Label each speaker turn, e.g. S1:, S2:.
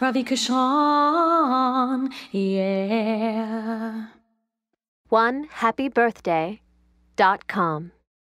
S1: Radhika Sean, yeah.
S2: One happy birthday dot com.